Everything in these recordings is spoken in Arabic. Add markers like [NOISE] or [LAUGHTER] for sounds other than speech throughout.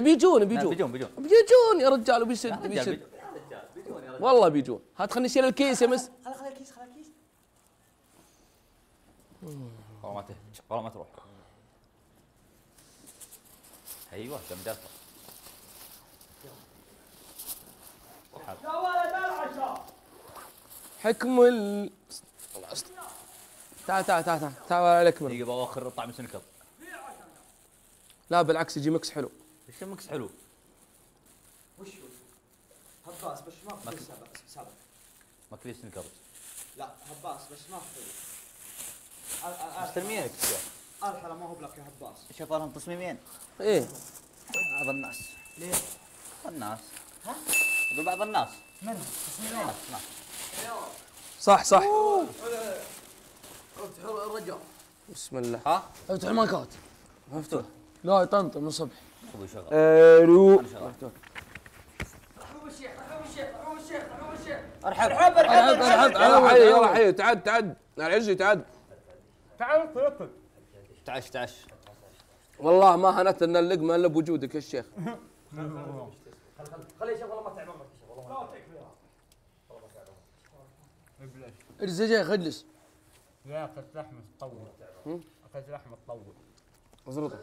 بيجون لا، بيجون. بيجون بيجون. بيجون يا رجال وبيسد رجال بيسد بيجون. بيجون يا رجال. والله بيجون. هات خليني أشيل الكيس يا مس. خلا خلا الكيس خلا الكيس. والله ما تهج والله ما تروح. أيوه دم جرفه حكم ال تعال تعال تعال تعال تعال عليك من دقيقه بواخر طعم سنكر. لا بالعكس يجي مكس حلو. إيش المكس حلو. وش هو؟ هباس بس ما ما في سابق سابق. ما كلي سنكر لا هباس بس ما في مستلمينك الحلا ما هو بلك يا هباس. شوف لهم تصميمين إيه. بعض الناس. ليه؟ بعض الناس. ها؟ يقول بعض الناس. من؟ تصميمين صح صح. الرجال بسم الله. ها؟ افتح المايكات. مفتوح. لا يطنطن من الصبح ألو أنا شغل. أرحب. أرحب أرحب يلا حي يلا حي تعد تعد على عزي تعد تعال تركض تعش تعش. والله ما هنت لنا اللقمة إلا بوجودك يا الشيخ خليه يشوف والله ما تعب عمرك والله اجلس يا شيخ اجلس. يا اكلت لحمه تطول اكلت لحمه تطول ازرطه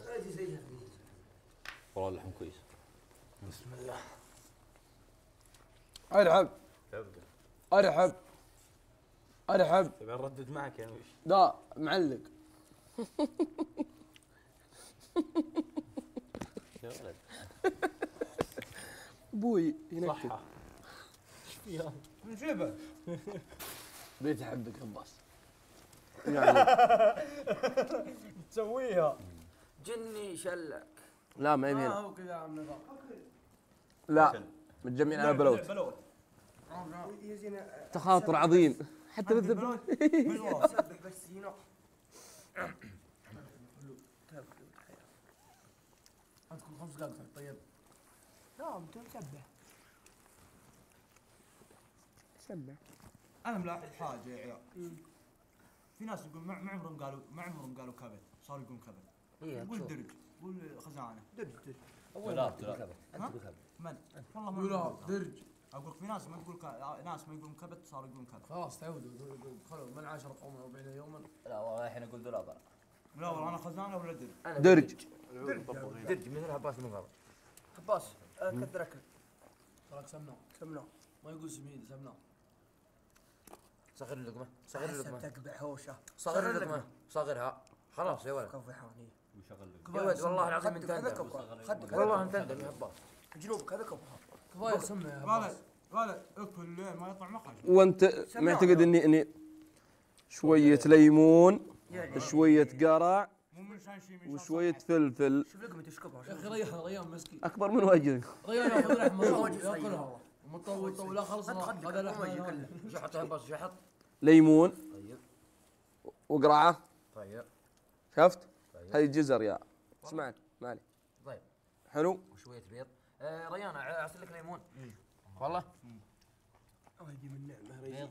والله اللحم كويس. أرحب. أرحب. أرحب. تبي نردد معك يا وش لا معلق. يا ولد أبوي ينكد. صحة. من جيبه بيت احبك عباس. [LAUGHS] يعني. تسويها. جني شلك لا ما هنا هو كذا عم نظام. لا متجمعين على بلوت. بلوت. تخاطر عظيم. حتى بالذبح صدق بس هنا عندكم خمس دقائق طيب لا انت مسبح سمع أنا ملاحظ حاجة يا عيال. في ناس يقول ما ما عمرهم قالوا ما عمرهم قالوا كبد صاروا يقولون كبد قول درج. قول خزانة. لا لا. ها؟ من؟ والله ما. درج. أقول لك في ناس ما تقول ك... ناس ما يقولون كبد صاروا يقولون كبد خلاص تعودوا خلوا من عاشر قوما أربعين يوما. لا والله الحين أقول دولاب. لا والله أنا خزانة ولا درج؟ درج. درج. مثل عباس من غلط عباس كثر اكل تراك سمناه سمناه ما يقول سميد سمناه صغر اللقمة صغر اللقمة تقبح هوشه صغر اللقمة صغرها. خلاص يا ولد. كفي حوانيه يا ولد والله العظيم انت اندم والله انت اندم يا جنوبك هذا كفاية سمنه يا قال اكل الليل ما يطلع مخرج وانت معتقد اني إني شوية ليمون شوية قرع وشوية فلفل. شوف يا أخي ريان ريان مسكين. أكبر من وجهك ريان ياخذ لحمه يأكلها. مطول طول لا خلص هذا لحمه وش يحط؟ ليمون. طيب. وقرعة. طيب. شفت؟ هذه جزر يا. اسمعني مالي. طيب. حلو؟ وشوية بيض. آه ريان أعصر لك ليمون. والله؟ هذه من نعمه ريان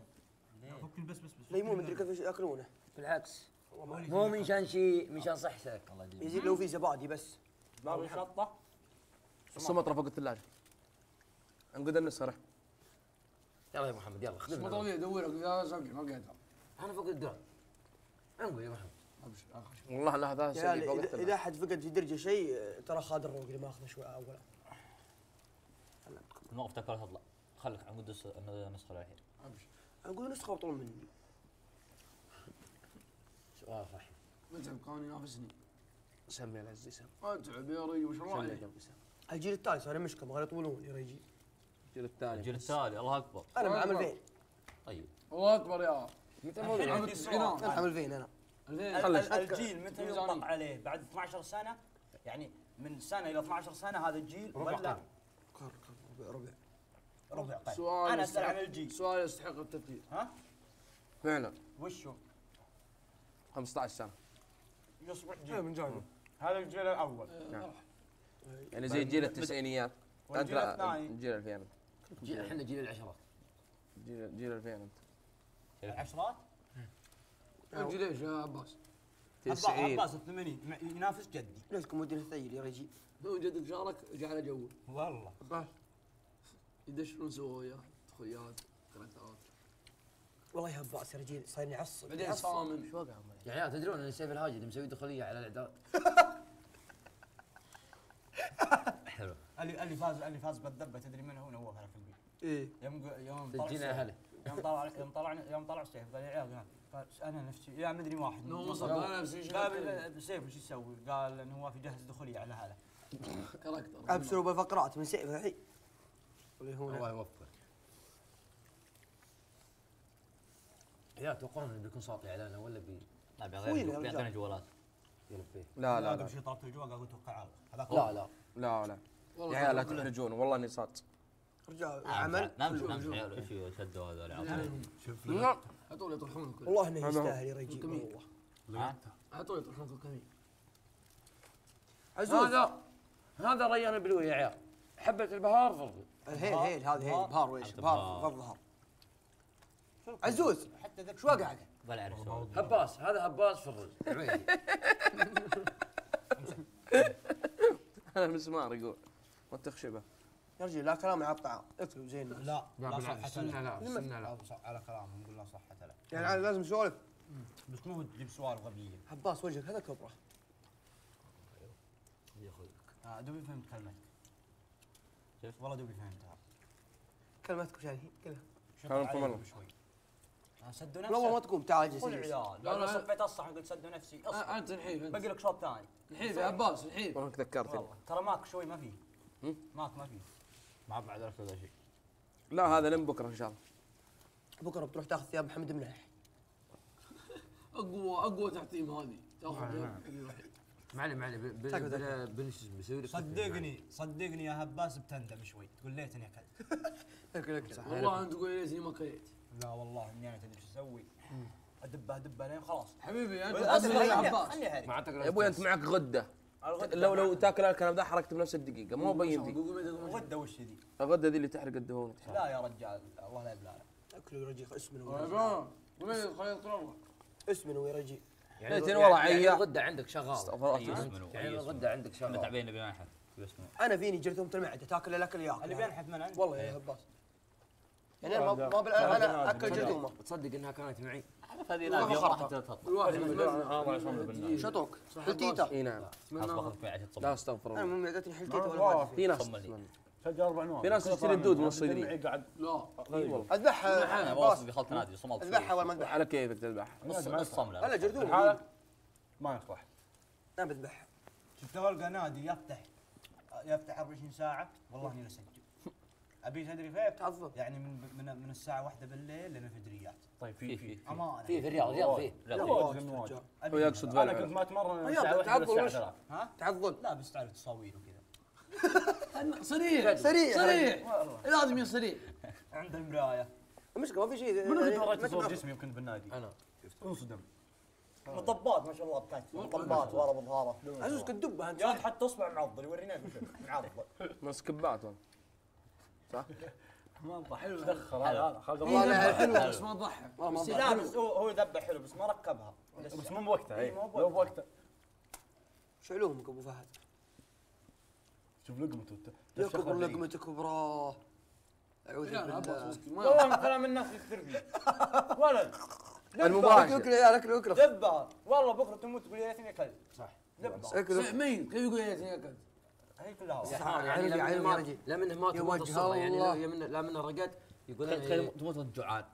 فك بس بس بس. ليمون مدري كيف يأكلونه؟ بالعكس. مو من شان شيء من شان صحتك. الله يزيد لو في زبادي بس. ما بشطه السمطره فوق الثلاجه انقد النسخه رح يلا يا محمد يلا ما خذنا طبيعي ادورك يا ما قادر أنا فوق الدرج انقل يا محمد. ابشر اخر والله لا هذا إذا- إذا أحد فقد في درجة شيء ترى خالد الروقي اللي ماخذه شوي اولا. الموقف تاكل تطلع خليك عن قدس نسخه الحين ابشر أقول نسخة اطول مني. سؤال صح متعب كان ينافسني. سمي العزي سمي. اتعب يا شاء الله سمي عليك الجيل التالي صار مشكله ما يطولون يا رجل. الجيل الثاني الجيل التالي الله أكبر. أنا معمل فين؟ طيب. الله أكبر يا. متى عام فين أنا. الجيل متى. يطلق عليه؟ بعد 12 سنة؟ يعني من سنة إلى 12 سنة هذا الجيل ربع ولا؟ قرن. ربع ربع ربع قرن. سؤال أنا أسأل عن الجيل. سؤال يستحق التفكير. ها؟ فعلا. وش هو؟ 15 سنة. يصبح جيل. من جانب هذا الجيل الأول. يعني زي جيل التسعينيات. أنت والجيل لا الثاني؟ جيل 2000 انت جيل إحنا جيل العشرات. جيل جيل 2000 انت العشرات؟ أجي ليش يا عباس؟ عباس 90 عباس الثمانين. م- ينافس جدي. ليش كم ودي الثقيل يا رجل لو جدك شارك جعل جو والله. عباس يدشرون سوا وياه دخوليات كاركترات والله يا عباس يا رجال صاير يعصب بعدين. صامم يا عيال تدرون إن سيف الهاجد مسوي دخوليه على الإعداد. [LAUGHS] حلو. اللي اللي فاز اللي فاز بالذبه تدري من هو؟ نواف على البيت إيه. يوم يوم طلع تجينا السيف- أهله. يوم طلع يوم طلع يوم طلع السيف قال يا عيال قال- قال أنا نفسي يا مدري واحد. نو من وصل،. أنا نفسي. السيف وش يسوي؟ قال نواف يجهز دخوليه على هاله كاركتر. أبشروا بالفقرات من سيف الحين. اللي هو الله يوفقه يا توقعون إنه بيكون صوتي إعلانه ولا بي لا بيعطينا. بيعطينا جوالات. لا لا قبل لا. شيء طلبت الجوال قال توقع هذاك لا لا. لا لا. يا عيال لا تحرجون. والله إني صاد رجال نعم عمل. نمشي نمشي عيال إيش شدوا هذول؟ عطنا. لا هذول يطرحون الكل والله إنه هذا هو. يستاهل كمية. والله. هذول يطرحون في الكمين عزوز. هذا هذا ريان بلوي يا عيال. حبة البهار فرضي الهيل هيل هذا هيل. بهار ويش بهار بهار. بهار ظهر عزوز حتى ذاك شو وقع ولا أعرف هباس. هذا هباس فرج عبيدي [LAUGHS] أنا مسمار يقول. ما تخشبه. يا رجال لا كلام على الطعام اكلوا زين لا لا صحة له. لا سنة لا. لا صح- على كلامه نقول لا صحة له. يعني عاد لازم نسولف بس مو تجيب سؤال غبية. عباس وجهك هذا كبرة. آه دوبي فهمت كلمتك. كيف؟ والله دوبي فهمتها. كلمتك وش يعني كلها. شوف كلام علي فملة. شوي. آه، سدوا والله ما نفسك تقوم تعال قول جلس عيال لا، لا لا. لا صفيت الصح قلت سدوا نفسي. أصبر. أنت نحيف أنت. باقي لك شوط ثاني. نحيف يا عباس طيب. والله ذكرتني والله ترى ماك شوي ما فيه؟ ماك ما فيه ما بعد عرفت هذا شيء. لا هذا لين بكرة إن شاء الله. بكرة بتروح تاخذ ثياب محمد مناح [LAUGHS] أقوى أقوى تحطيم هذه. تاخذ يوم. ما عليه ما عليه ب- ب- ساكت بلا بن شو اسمه بيسوي لك صدقني صدقني يا هباس بتندم شوي. تقول ليتني أكلت. [LAUGHS] أكل أكل. والله أنت تقول لي ما كليت لا والله إني أنا تدري إيش أسوي. ادبه ادبه لين خلاص. حبيبي أنت خلني- ما عاد يا أبوي أنت معك غدة. لو لو. تاكل الكلام ذا حركت بنفس الدقيقه مو بين ذي الغدة وش ذي؟ الغدة ذي اللي تحرق الدهون. لا يا رجال الله لا يبلع اكلوا يا رجال اسمنوا خيط والله اسمنوا يا رجال يعني ليتني يعني- والله يعني عيا. الغدة عندك شغال. استغفر أي الله. اسمه يعني. الغدة عندك شغال. تعبين نبي أنا فيني جرثومه المعده تاكل الأكل ياكل. اللي بينحف من عندي. والله يا هباس. يعني أنا ما أنا أكل جرثومه تصدق إنها كانت معي. هذه يوم راح تطلع الواحد شطوك. حلتيتا. إي نعم. عشان لا استغفر أنا الله من معدتني حلتيتا ولا ما في ناس أربع في ناس تشتري الدود من الصيدليه قاعد لا. غريب. والله أنا اذبحها واصل دخلت نادي. صملت اذبحها ولا ما اذبحها على كيفك تذبح. نص نص صملة. هلا جرثومه الحالة ما يصلح. أنا بذبحها شفت والقى نادي يفتح يفتح 24 ساعة والله إني أسجل. أبي تدري كيف؟ تعظم يعني من من من الساعة واحدة بالليل لين الفجريات طيب في في في في في في الرياض الرياض في. من. هو يقصد أنا كنت ما أتمرن يلا، الساعة 1 تعظم للساعه وش؟ 3 ها؟ تعضل لا بس تعرف تصاوير وكذا. [LAUGHS] صريح. سريع. صريح. لازم يصير عند المراية المشكلة ما في شيء يعني كنت وريت صور جسمي يمكن بالنادي؟ أنا. انصدم. مطبات ما شاء الله بكتف مطبات. ورا بظهره عزوز كنت دبها أنت حتى اصبع معضل يورينا [LAUGHS] معضل. من سكبات والله صح؟ ما انطح حلو دخل هذا. حلو. بس ما لا بس هو هو ذبح حلو بس ما ركبها. بس مو بوقتها اي مو لو بوقتها. شعلومك أبو فهد؟ شوف لقمته يا كبر لقمتك وبراه أعوذ بالله. والله من كلام الناس فيه ولد المباشر أكل يا أكل اكل ذبها والله بكرة تموت تقول يا ليتني أكلت. صح. ذبها اكل مين؟ كيف يقول يا اكل هي كلها يعني عيني- لا منه ما رجل. لا منه يعني. لا- منه لا منه رقد يقول تخيل تموت وانت جوعان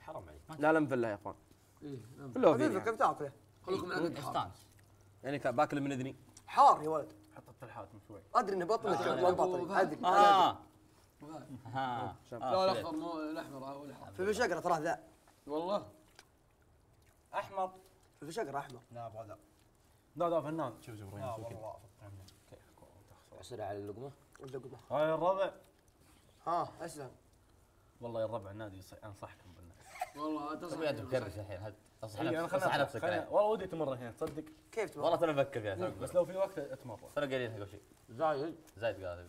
حرام عليك. لا لا مفله يا إخوان. إيه، فلوه خفيف فيني كم تاكله خلوكم من. استانس. يعني باكل من إذني. حار يا ولد. حط الطلحات من شوي. أدري انه بطنك آه، آه، بطني. آه. أدري. آه. ها لا الاحمر مو الاحمر هو الاحمر في الشقره تراه ذا؟ والله. أحمر. في الشقره أحمر. لا أبغى ذا لا لا فنان. شوف شوف والله اسرع على اللقمة. اللقمة. هاي الربع. ها أسلم. والله يا الربع النادي أنصحكم بالنادي والله تبي انت تكرش الحين هد تصحى نفسك تصحى نفسك الحين. والله ودي أتمرن هنا تصدق؟ كيف تبغى والله ترى بفكر فيها بس لو في وقت أتمرن. ترى قايلين قبل شيء. زايد. زايد قال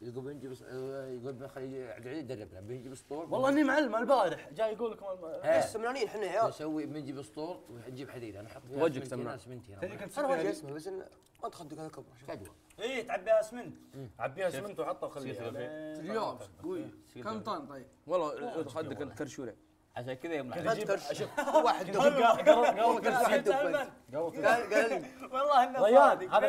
يقول بنجيب ص- يقول بنخلي عبد العزيز يدربنا بنجيب اسطول والله إني معلم البارح جاي يقول لكم إيه. سمنانين إحنا يا. عيال نسوي بنجيب اسطول ونجيب حديد. أنا أحط وجهك اسمنتي سمنان. اسمنتي أنا ادري اسمه بس ما تصدق هذا كبر. اي تعبيها اسمنت عبيها اسمنت وحطها وخليها. اليوم قوي. كم طن طيب؟ والله خدك انت كرشوله عشان كذا يوم أشوف. واحد قال قال والله إنه ريان، هذا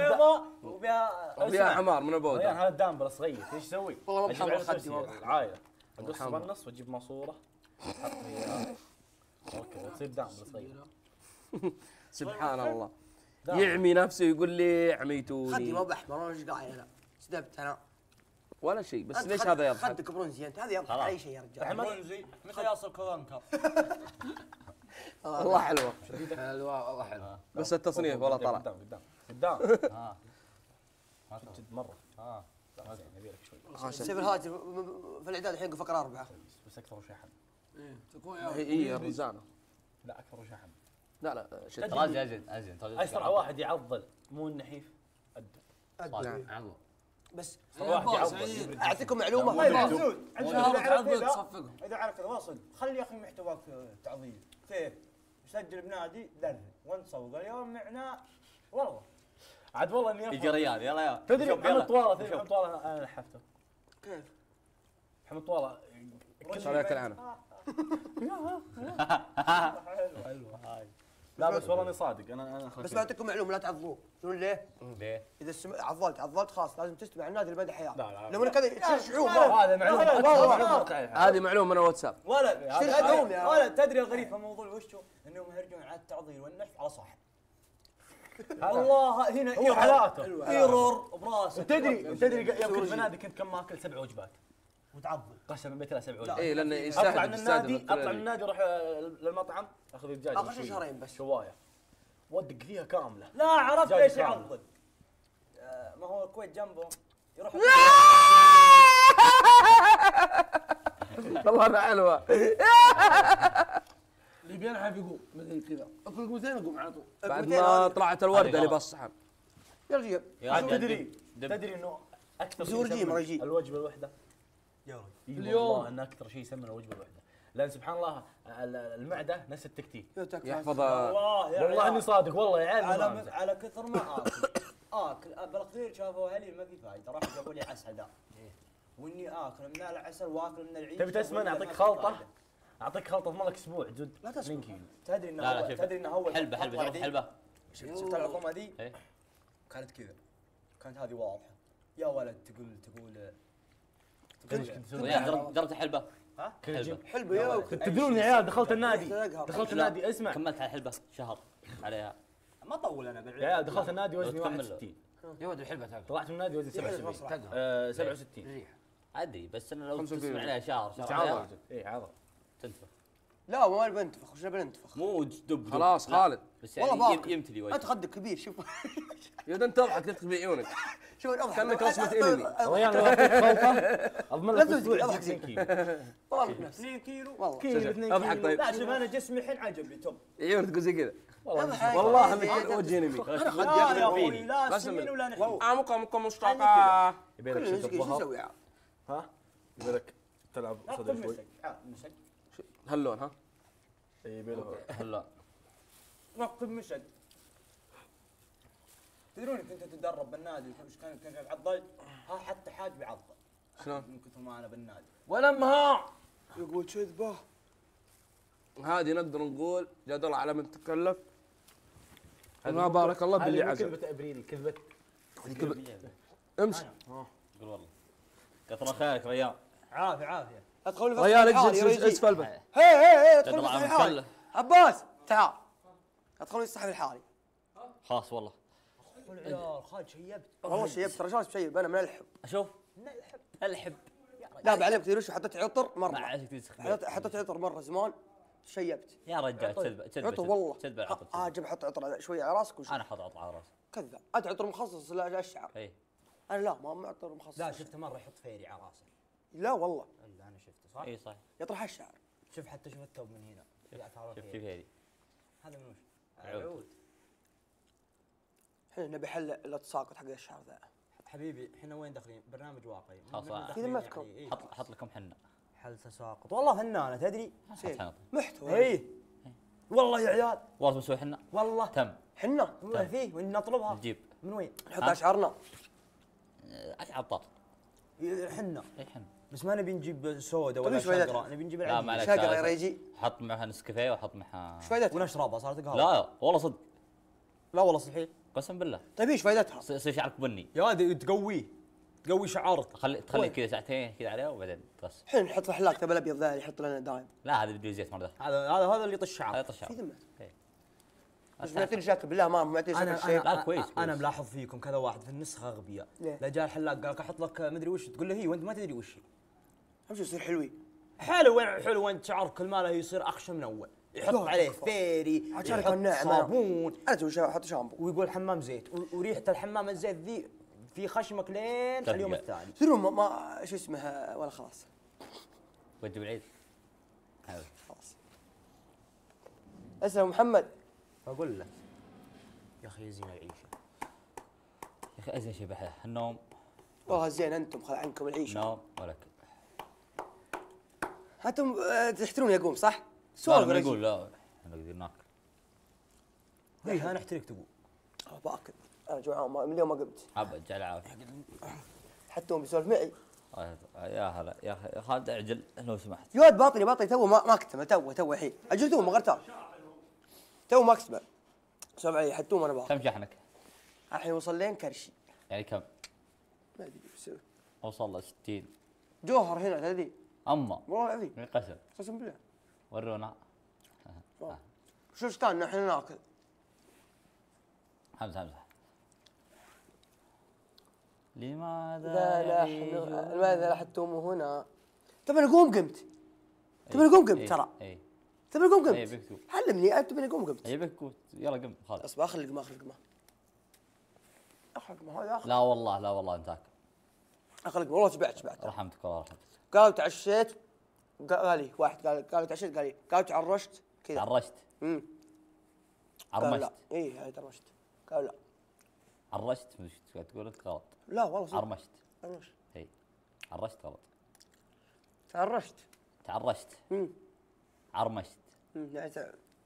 وبيها فيها حمار من ريان ابوه هذا الدامبل صغير. إيش يسوي؟ والله على خدي، كرسي ما بحمر. العايله أقص محمر. بالنص وأجيب ماسورة. أوكي تصير دامبل صغير. [LAUGHS] سبحان الله. يعمي نفسه يقول لي خدي ما عميتوني بحمر أنا إيش قاعد؟ أنا سدبت أنا. ولا شيء بس ليش هذا يضحك؟ خدك برونزي أنت هذا يضحك أي شيء يا رجال. برونزي متى يصل كوانكا [LAUGHS] والله حلوة. حلوة والله حلوة. بس التصنيف والله طلع. قدام قدام قدام. [LAUGHS] شاء جد مرة. زين يبي لك شوي. عشان سيف الهاتف في الإعداد الحين فقره أربعة. بس أكثر شحن هي هي الرزانة. لا أكثر شحن لا لا شد أزين ترى أسرع واحد يعضل. مو النحيف. الدب نعم. عضو بس يعضل أعطيكم معلومة. مو والله. الدب. تصفقهم إذا عرفت الوصل خلي يا أخي محتواك تعظيم. كيف؟ سجل بنادي درب. وانت اليوم معنا والله. عاد والله إني يجي. ريال. يلا يلا. تدري محمد. طوالة تدري محمد طوالة أنا لحفته. كيف؟ محمد طوالة. صار ياكل عنها [LAUGHS] حلوة. هاي لا بس والله اني صادق. أنا أنا بس. بعطيكم معلومة لا تعضلوه شنو ليه؟ ليه؟ إذا السم... عضلت عضلت خلاص لازم تستمع. النادي لمدى حياة. لا، لا. لو انه كذا تشجعوه هذا معلومة. لا، لا، أكثر لا، معلومة. لا. تعرفها. هذه معلومة من الواتساب ولد تدري يا ولد تدري الغريب في الموضوع وش هو؟ إنهم يرجعون على التعظيم والنشف على هذا والله [LAUGHS] هنا هو حالاته ايرور براسك. تدري تدري يوم كنت بنادي كنت كم ماكل؟ سبع وجبات. وتعظم قسما بالله سبع وجبات اي لأنه أطلع يستهدف من النادي أطلع من. النادي أروح آه، للمطعم أخذ الدجاج آخر شيء. شهرين بس. شواية ودق فيها كاملة لا عرفت ليش. يعضل آه، ما هو الكويت جنبه يروح [LAUGHS] والله أنا حلوة اللي بينحف يقوم مثل كذا أكل قوتين يقوم على طول بعد ما. طلعت الوردة اللي. بالصحن يا رجال تدري. تدري إنه أكثر زور شيء جيم يسمن رجيم. الوجبة الواحده يا رجل. اليوم. إن أكثر شيء يسمن الوجبه الواحده لأن سبحان الله ال- المعدة نفس التكتيك. يحفظ والله يا والله. إني صادق والله يا عيال على. على كثر ما [LAUGHS] آكل. آكل. بالخير شافوا علي ما في فايدة. راحوا جابوا لي عسل ذا. وإني آكل من العسل وآكل من العيش. تبي تسمن أعطيك خلطة. أعطيك خلطة تضمن لك أسبوع زد لا تسمن. 2 كيلو تدري إنه لا لا تدري إنه هو حلبة حلبة تعرف؟ حلبة. شفت العظمه ذي كانت كذا. كانت هذه واضحة. يا ولد تقول تقول جربت الحلبة. ها؟ حلبة. جيب حلبة يا. تدرون يا عيال دخلت النادي. دخلت النادي. اسمع. كملت على الحلبة. شهر. عليها. ما طول أنا يا بالعيد عيال دخلت النادي وزني تكمل. 61 يا ولد الحلبة تاكل. طلعت من النادي وزني يحلف 77 مصلحة. تقهر آه، 67 ريح. ادري بس أنا لو تسمع. عليها شهر شهر عليها. اي عضل تنتفخ لا ما بنتفخ وش بنتفخ مو دب دب. خلاص لا. خالد. بس والله يعني. يم- يمتلي انت وجهك خدك كبير شوف. يا انت تضحك تضحك بعيونك [LAUGHS] شوف الاضحك كأنك رسمة انمي. أضمن لا لك أضحك. 2 كيلو. والله نفس 2 كيلو. والله. كيلو شوف، 2 أضحك طيب. لا شوف أنا جسمي الحين عجبني توب. عيونك تقول زي كذا. والله والله انك وجه انمي لا يا أخوي لا سمين ولا نحن عمق عمق مشتاقة. يبي لك الظهر يسوي عاد ها؟ يبي لك تلعب صدر شوي. آه، مسك. هاللون ها؟ يبي لك لا نكتب مسك تدرون كنت اتدرب بالنادي وش كان كان يعضل ها حتى حاج بيعضل شلون؟ من كثر ما أنا بالنادي. ولمها يقول كذبه هذه نقدر نقول جد الله على من تكلف. ما بارك الله باللي عزم كذبة ابريل كذبة. امشي. قول والله. كثر خيرك ريال عافية عافية. ادخل ريال اجلس يا رجل. أسفل به هي هي هي ادخل في الحالي عباس تعال. ادخل الصحفي الحالي. خلاص والله. والعيال خالد شيبت والله شيبت ترى جالس بشيب أنا من الحب. أشوف. الحب. لا بعدين تدري وش حطيت عطر ما مره عايزك تسخ حطيت حطيت عطر مرة زمان. شيبت. يا رجال كذبه كذبه عطر والله. كذبه العطر آه كذبة. جيب حط عطر على- شوية على راسك وش أنا حاط عطر على راسي. كذا. انت عطر مخصص للشعر اي أنا لا ما معطر مخصص. لا شفته مرة يحط فيري على راسه. لا والله. صح؟ إي صح يطرح الشعر. شوف حتى شوف الثوب من هنا. شوف. كيف هذه. هذا من وش؟ عود. إحنا نبي حل التساقط حق الشعر ذا. حبيبي إحنا وين داخلين؟ برنامج واقعي. خلاص، مو. داخلين كذا ما يعني- تكون. إيه. حط حط لكم حنه حل تساقط والله فنانة تدري؟ حط محتوى إي. والله يا عيال. والله مسوي حنه والله. تم. حنا؟ والله فيه وين نطلبها. نجيب. من وين؟ نحط؟ اشعارنا آه، عطار. حنا. إي حنه بس ما نبي نجيب سودا طيب ولا؟ شقره نبي نجيب لا ما. يا ريجي. حط معها نسكافيه وحط معها إيش فائدتها؟ ونشربها صارت قهوة. لا والله صدق. لا والله صحيح. قسم بالله. طيب إيش فائدتها؟ يصير شعرك بني. يا ولد تقويه تقوي شعارك. خلي تخلي كذا ساعتين كذا عليه وبعدين تغسل الحين نحط فحلاق تبى الأبيض ذا يحط لنا دايم. لا هذا بدي زيت مرة. هذا هذا هذا اللي يطش هذا شعار يطش في شعر ذمة. إيه. بس معطيني شاكر بالله ما معطيني أنا شيء لا، أنا كويس، أنا. ملاحظ فيكم كذا واحد في النسخة اغبياء ليه؟ لا جاء الحلاق قال لك أحط لك مدري وش تقول له هي وأنت ما تدري وش هي. اهم شيء يصير حلوين حلو وين حلو وانت شعرك كل ماله يصير اخشن من أول. يحط عليه. فيري عشان يحط. صابون. أنا تو أحط شامبو. ويقول حمام زيت. وريحة الحمام الزيت ذي في خشمك لين. اليوم الثاني. تدرون ما, ما شو اسمه ولا خلاص. ودي بالعيد. خلاص. اسلم محمد. فاقول لك. يا أخي زين العيشة. يا أخي أزين شيء بحياه النوم. والله زين أنتم خل عنكم العيشة. نوم ولك أنتم آه، تحترون يقوم صح؟ سؤال ما. يقول لا إحنا نقدر ناكل هي أنا احترق تقول آه، باكل أنا جوعان ما- من اليوم ما قمت. عبد جعل عافيه [COUGHS] حتى هم بيسولف معي. آه، يا هلا يا أخي خالد أعجل لو سمحت. يا ولد باطني باطني تو ما ما أكتمل تو تو الحين. أجل تو ما غرتان تو ما أكتمل. سولف علي حتى أنا باطل كم شحنك؟ الحين وصل لين كرشي. يعني كم؟ ما أدري إيش يسوي أوصل ل 60 جوهر هنا تدري؟ اما. والله العظيم. من قسم. قسم بالله. ورونا. شو كان إحنا ناكل. حمزه حمزه لماذا لا نحن لماذا لا حتم هنا؟ تبى نقوم قمت. تبى نقوم قمت إيه، ترى. تبى نقوم اي قمت. بك تقول علمني أنت تبي نقوم قمت. تقول يلا قم خالد أصبر اخر لقمه اخر لقمه اخر لقمه هذا اخر لا والله لا والله انت اخر لقمه والله شبعت شبعت رحمتك والله رحمتك. قالوا تعشيت قال لي واحد قال قالوا تعشيت قال لي قالوا تعرشت كذا. عرشت. امم عرمشت. اي يعني تعرشت. قالوا لا. عرشت مش تقول؟ انت غلط. لا والله صدق. عرمشت. تعرشت اي عرشت غلط. تعرشت. تعرشت. امم عرمشت. أمم، يعني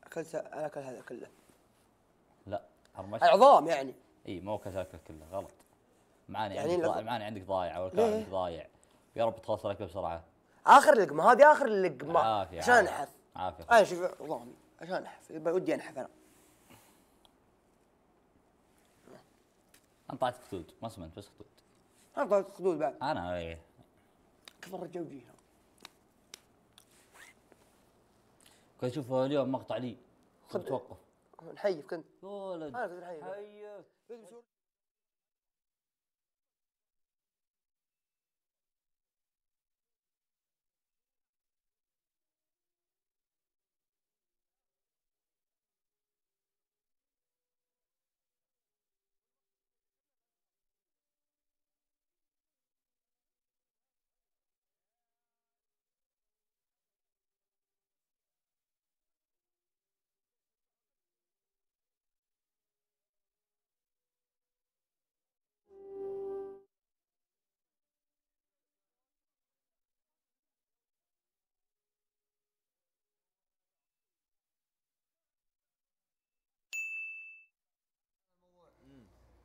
اكلت الاكل هذا كله. لا عرمشت. العظام يعني. اي مو كذاك كله غلط. معاني يعني عندك ضايع معاني عندك والكلام ليه؟ عندك ضايع. يا رب تخلص الأكل بسرعة. آخر لقمة هذه آخر لقمة. عافية عشان عافية. أنحف. عافية. أنا شوف عظامي عشان أنحف. ودي أنحف أنا. أنا طلعت خدود ما سمنت بس خدود. أنا طلعت خدود بعد. أنا إيه. كيف الرجال وجيها كنت أشوف اليوم مقطع لي. خذ توقف نحيف كنت. ولد. أنا كنت نحيف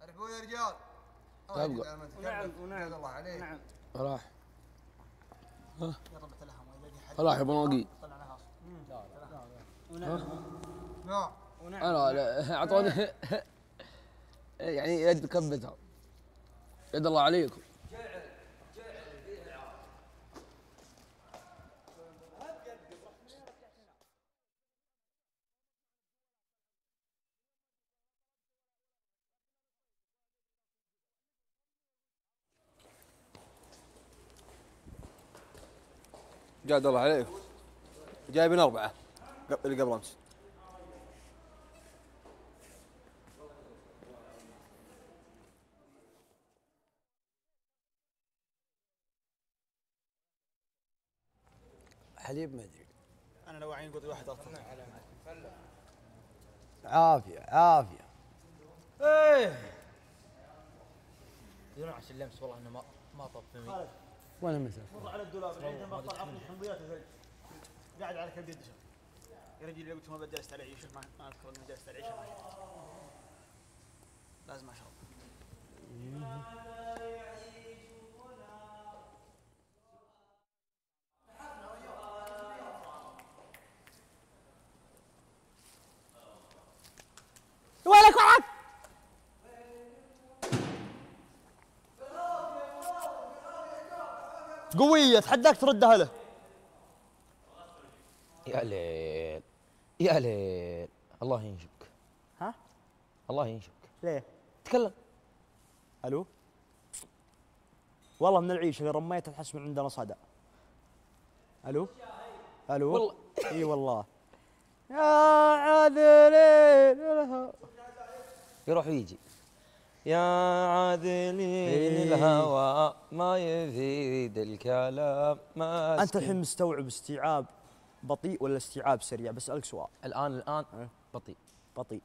عرفوا يا رجال. تبقى. نعم ونعم الله عليك. نعم راح. راح يا بناقي نعم أنا لا، أعطوني. [LAUGHS] يعني يد كبتها. يد الله عليكم. جاد الله عليك. جايبين أربعة. قبل- اللي قبل أمس. حليب ما أدري. أنا لو عين قلت واحد أكثر عافية عافية. إيه. بدون عشان اللمس والله إنه ما ما طب فمي وأنا مثل مر على الدولاب عندنا بطل عفو حمضيات وثلج قاعد على كبد يدشر يا رجل قلت ما جلست على عيشه ما أذكر اني جلست على عيشه لازم أشرب. قوية اتحداك تردها له يا ليل يا ليل. الله ينشك ها؟ الله ينشك ليه؟ تكلم. ألو؟ والله من العيش اللي رميتها تحس من عندنا صدى ألو؟ ألو؟ والله. إي والله. يا عذلين يروح ويجي. يا عادلين. الهوى ما يفيد الكلام. ما أنت الحين مستوعب استيعاب بطيء ولا استيعاب سريع؟ بسألك سؤال. الآن الآن. بطيء. بطيء.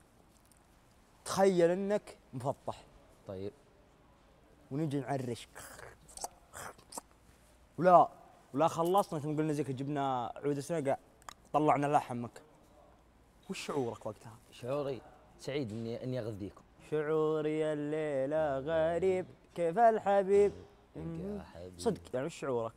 تخيل إنك مفطح طيب. ونجي نعرش. ولا ولا خلصنا ثم قلنا زيك جبنا عود سنقة طلعنا لحمك. وش شعورك وقتها؟ شعوري سعيد إني إني أغذيكم. شعوري الليلة غريب. كيف الحبيب؟ صدق يعني شعورك؟